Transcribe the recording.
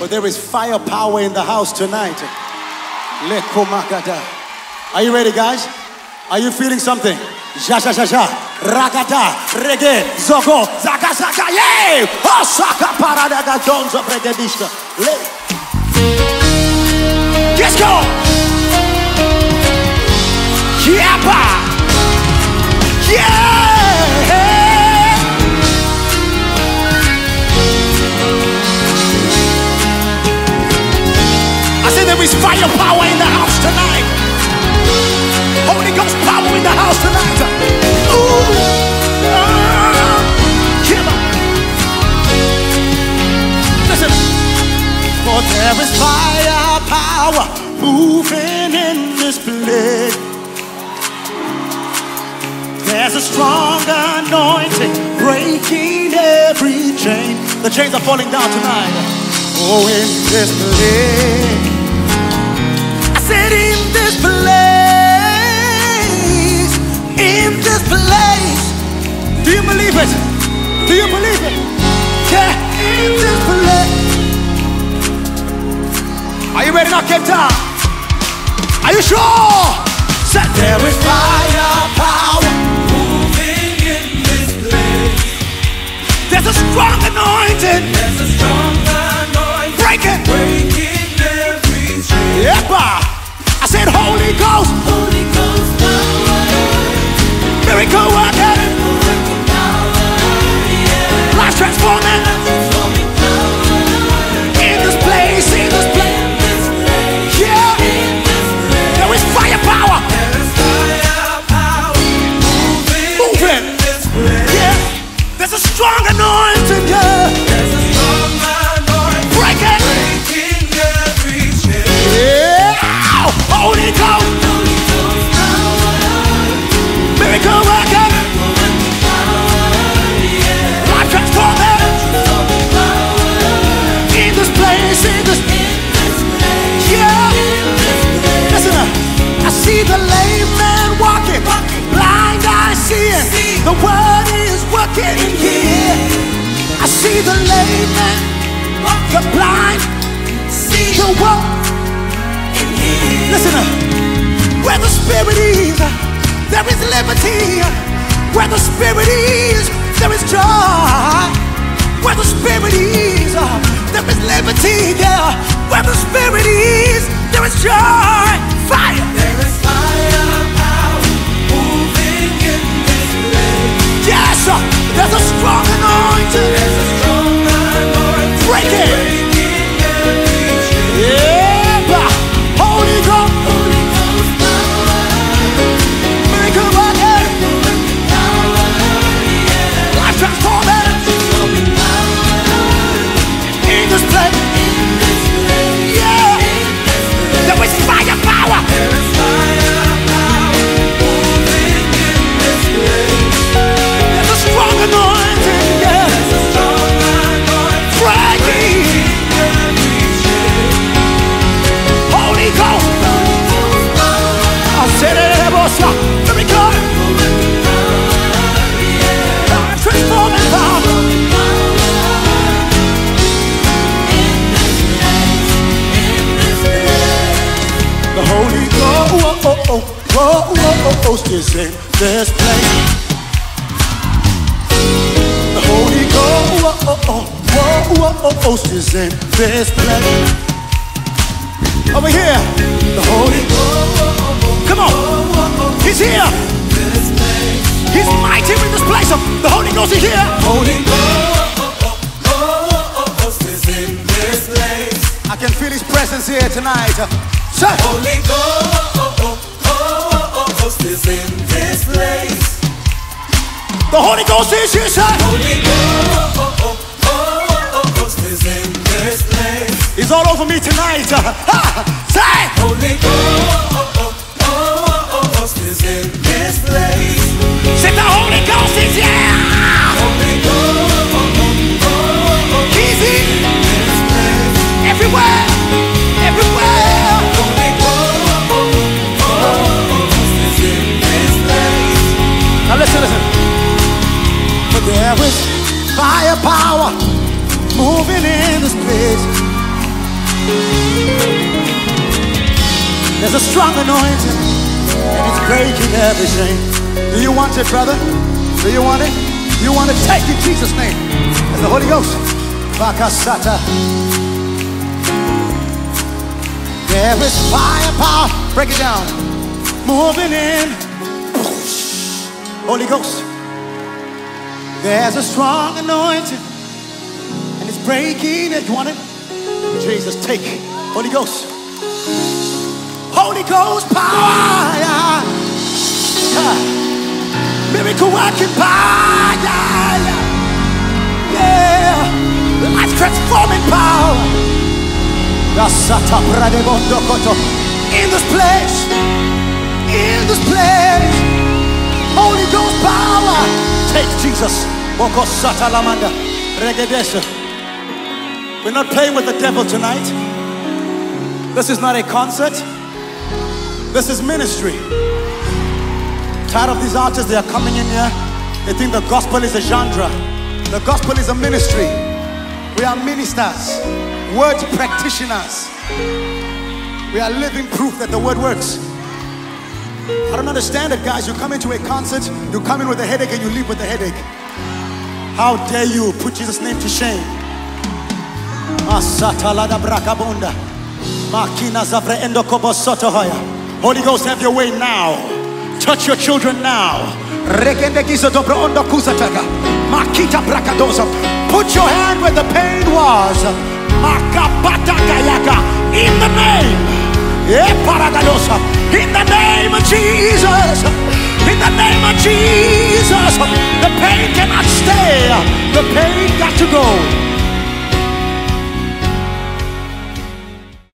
But there is firepower in the house tonight. Are you ready, guys? Are you feeling something? Ja, ja, ja, ja. Ragada, reggae, zogo, zaga, zaga, yay! Osaka, paradaga, donzo, pregedista. Le- Let's go! Yeah! There is firepower in the house tonight. Holy Ghost power in the house tonight. Ooh. Ah. On. Listen. For there is firepower moving in this place. There's a strong anointing breaking every chain. The chains are falling down tonight. Oh, in this place. It? Do you believe it? Yeah, this place. Are you ready now, Cape Town? Are you sure? Said there is fire power. Moving in this place. There's a strong anointing. There's a strong anointing Breaking. breaking every chain. Yep. I said, Holy Ghost, Holy Ghost power, miracle the blind, see the work. Listen. Where the spirit is, there is liberty. Where the spirit is, there is joy. Where the spirit is, there is liberty. Yeah. Where the spirit is, there is joy. Ghost is in this place. The Holy Ghost is in this place. Over here, the Holy Ghost. Come on, He's here. He's mighty in this place. The Holy Ghost is here. Holy Ghost is in this place. I can feel His presence here tonight. Say, Holy Ghost is in this place. the Holy Ghost is here. Say, Holy Ghost is in this place. He's all over me tonight. Ha! Say, Holy Ghost is in this place. There's a strong anointing, and it's breaking every chain. Do you want it, brother? Do you want it? You want to take in Jesus' name. As the Holy Ghost. Bakasata. There is fire power. Break it down. Moving in. Holy Ghost. There's a strong anointing. And it's breaking it. You want it? Jesus, take. Holy Ghost. Holy Ghost power. Yeah. Miracle working power. Yeah. Yeah. Life transforming power. In this place. In this place. Holy Ghost power. Take Jesus. We're not playing with the devil tonight. This is not a concert. This is ministry. Tired of these artists, they are coming in here. They think the gospel is a genre. The gospel is a ministry. We are ministers, word practitioners. We are living proof that the word works. I don't understand it, guys. You come into a concert, you come in with a headache, and you leave with a headache. How dare you put Jesus' name to shame? Makina zavre endo kobo soto hoya. Holy Ghost, have your way now. Touch your children now. Put your hand where the pain was. In the name.